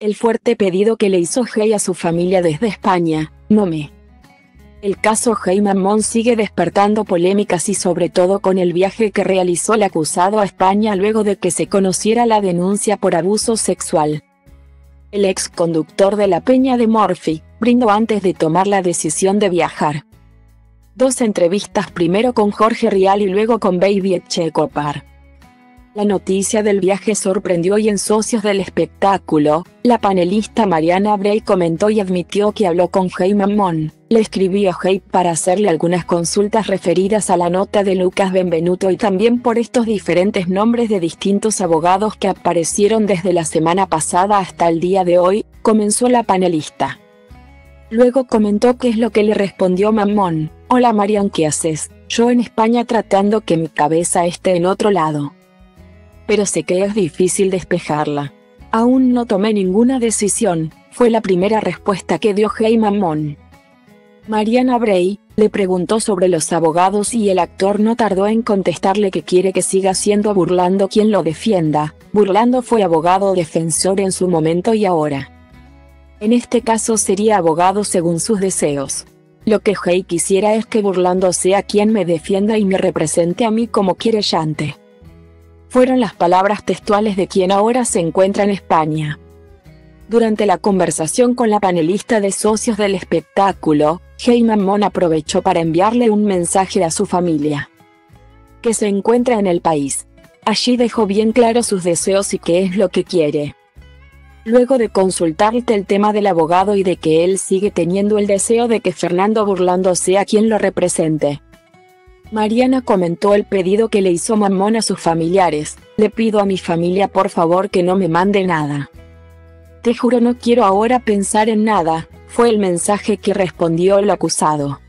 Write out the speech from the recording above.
El fuerte pedido que le hizo Hey a su familia desde España, no me. El caso Hey Mamón sigue despertando polémicas y sobre todo con el viaje que realizó el acusado a España luego de que se conociera la denuncia por abuso sexual. El ex conductor de la Peña de Morphy, brindó antes de tomar la decisión de viajar. Dos entrevistas primero con Jorge Rial y luego con Baby Echecopar. La noticia del viaje sorprendió y en socios del espectáculo, la panelista Mariana Bray comentó y admitió que habló con Hey Mamón. Le escribió a Hey para hacerle algunas consultas referidas a la nota de Lucas Benvenuto y también por estos diferentes nombres de distintos abogados que aparecieron desde la semana pasada hasta el día de hoy, comenzó la panelista. Luego comentó qué es lo que le respondió Mamón. Hola Marian, ¿qué haces? Yo en España tratando que mi cabeza esté en otro lado pero sé que es difícil despejarla. Aún no tomé ninguna decisión, fue la primera respuesta que dio Hey Mamón. Mariana Bray, le preguntó sobre los abogados y el actor no tardó en contestarle que quiere que siga siendo Burlando quien lo defienda. Burlando fue abogado defensor en su momento y ahora. En este caso sería abogado según sus deseos. Lo que Hey quisiera es que Burlando sea quien me defienda y me represente a mí como querellante fueron las palabras textuales de quien ahora se encuentra en España. Durante la conversación con la panelista de socios del espectáculo, Heyman Mon aprovechó para enviarle un mensaje a su familia. Que se encuentra en el país. Allí dejó bien claro sus deseos y qué es lo que quiere. Luego de consultarte el tema del abogado y de que él sigue teniendo el deseo de que Fernando Burlando sea quien lo represente, Mariana comentó el pedido que le hizo Mamón a sus familiares, le pido a mi familia por favor que no me mande nada. Te juro no quiero ahora pensar en nada, fue el mensaje que respondió el acusado.